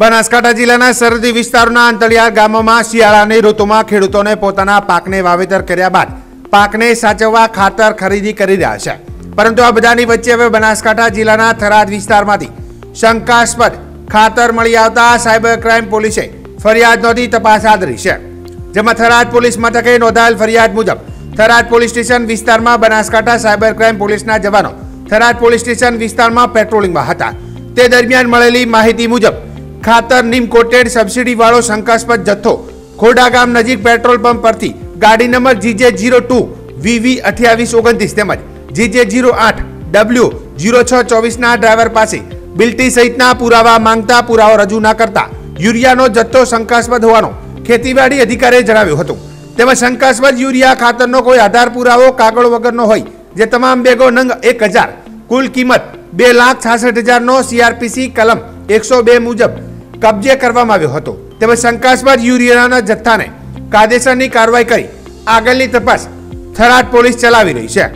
બનાસકાંઠા જિલ્લાના સરહદી વિસ્તારોના અંતરિયાળ ગામોમાં શિયાળાની ઋતુમાં ખેડૂતોને પોતાના પાકને વાવેતર કર્યા બાદ પાકને સાચવવા ખાતર ખરીદી કરી રહ્યા છે. પરંતુ આ બધાની વચ્ચે હવે બનાસકાંઠા જિલ્લાના થરાદ વિસ્તારમાંથી શંકાસ્પદ ખાતર મળી આવતા સાયબર ક્રાઇમ પોલીસે ફરિયાદ નોંધી તપાસ હાથ ધરી છે. જેમાં થરાદ પોલીસ મથકે નોંધાયેલ ફરિયાદ મુજબ થરાદ પોલીસ સ્ટેશન વિસ્તારમાં બનાસકાંઠા સાયબર ક્રાઇમ પોલીસના જવાનો થરાદ પોલીસ સ્ટેશન વિસ્તારમાં પેટ્રોલિંગમાં હતા. તે દરમિયાન મળેલી માહિતી મુજબ ખાતર નીમ કોટેડ સબસિડી વાળો શંકાસ્પદ જથ્થો. ખોડા ગામ નજીક પેટ્રોલ પંપ પરથી ગાડી number GJ zero two, VV અઠ્યાવીસ ઓગણત્રીસ તેમજ જીજે જીરો આઠ, ડબલ્યુ જીરો છ ચોવીસના ડ્રાઈવર પાસે બિલ્ટી સહિતના પુરાવા માંગતા પુરાવો રજૂ ન કરતા યુરિયાનો જથ્થો શંકાસ્પદ હોવાનો ખેતીવાડી અધિકારીએ જણાવ્યું હતું. તેમજ શંકાસ્પદ યુરિયા ખાતરનો કોઈ આધાર પુરાવો કાગળ વગરનો હોય, જે તમામ બેગો નંગ એક હજાર, કુલ કિંમત બે લાખ છાસઠ હજારનો સીઆરપીસી કલમ એકસો બે મુજબ કબજે કરવામાં આવ્યો હતો. તેમજ શંકાસ્પદ યુરિયાના જથ્થાને કાયદેસરની કાર્યવાહી કરી આગળની તપાસ થરાદ પોલીસ ચલાવી રહી છે.